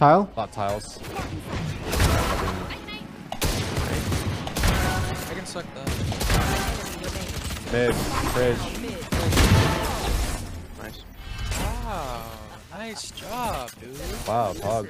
Tile. Bot tiles. I can suck that. Mid. Bridge. Nice. Wow. Nice job, dude. Wow, Pog.